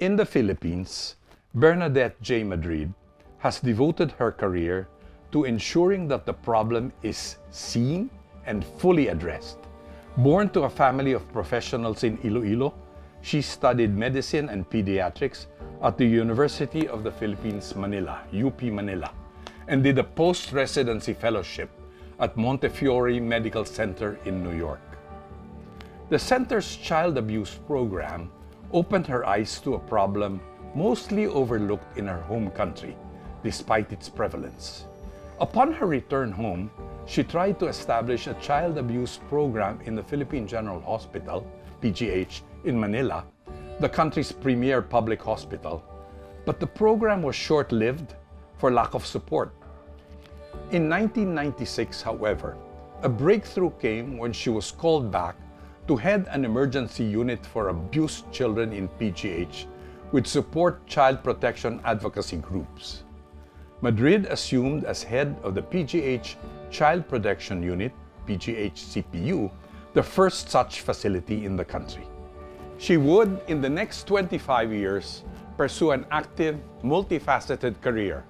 In the Philippines, Bernadette J. Madrid has devoted her career to ensuring that the problem is seen and fully addressed. Born to a family of professionals in Iloilo, she studied medicine and pediatrics at the University of the Philippines, Manila, UP Manila, and did a post-residency fellowship at Montefiore Medical Center in New York. The center's child abuse program opened her eyes to a problem mostly overlooked in her home country, despite its prevalence. Upon her return home, she tried to establish a child abuse program in the Philippine General Hospital, PGH, in Manila, the country's premier public hospital, but the program was short-lived for lack of support. In 1996, however, a breakthrough came when she was called back to head an emergency unit for abused children in PGH with support child protection advocacy groups. Madrid assumed as head of the PGH Child Protection Unit, PGH CPU, the first such facility in the country. She would, in the next 25 years, pursue an active, multifaceted career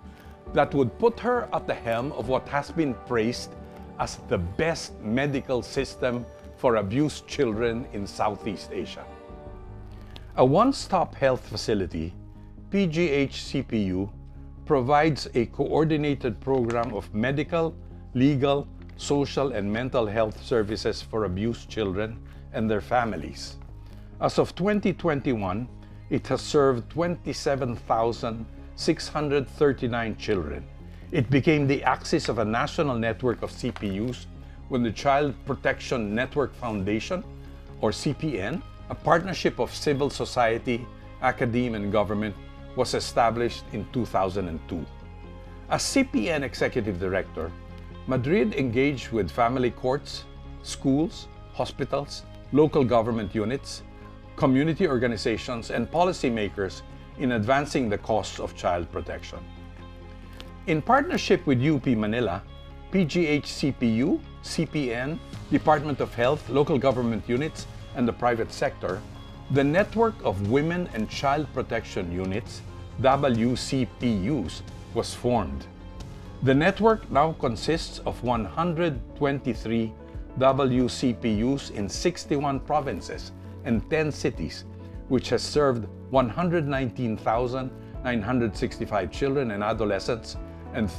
that would put her at the helm of what has been praised as the best medical system for abused children in Southeast Asia. A one-stop health facility, PGH CPU provides a coordinated program of medical, legal, social, and mental health services for abused children and their families. As of 2021, it has served 27,639 children. It became the axis of a national network of CPUs when the Child Protection Network Foundation, or CPN, a partnership of civil society, academia, and government, was established in 2002. As CPN Executive Director, Madrid engaged with family courts, schools, hospitals, local government units, community organizations, and policymakers in advancing the cause of child protection. In partnership with UP Manila, PGH CPU, CPN, Department of Health, local government units, and the private sector, the Network of Women and Child Protection Units, WCPUs, was formed. The network now consists of 123 WCPUs in 61 provinces and 10 cities, which has served 119,965 children and adolescents and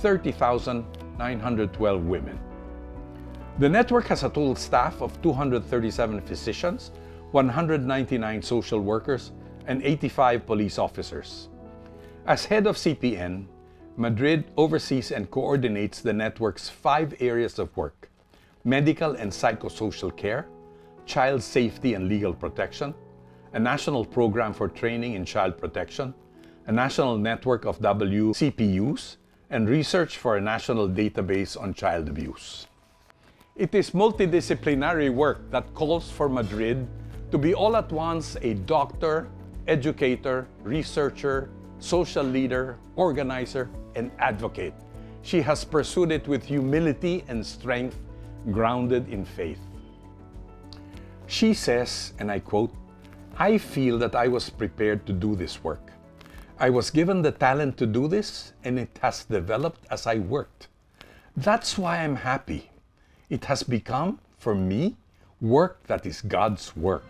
30,912 women. The network has a total staff of 237 physicians, 199 social workers, and 85 police officers. As head of CPN, Madrid oversees and coordinates the network's five areas of work medical and psychosocial care, child safety and legal protection, a national program for training in child protection, a national network of WCPUs, and research for a national database on child abuse. It is multidisciplinary work that calls for Madrid to be all at once a doctor, educator, researcher, social leader, organizer, and advocate. She has pursued it with humility and strength grounded in faith. She says, and I quote, I feel that I was prepared to do this work. I was given the talent to do this, and it has developed as I worked. That's why I'm happy. It has become, for me, work that is God's work.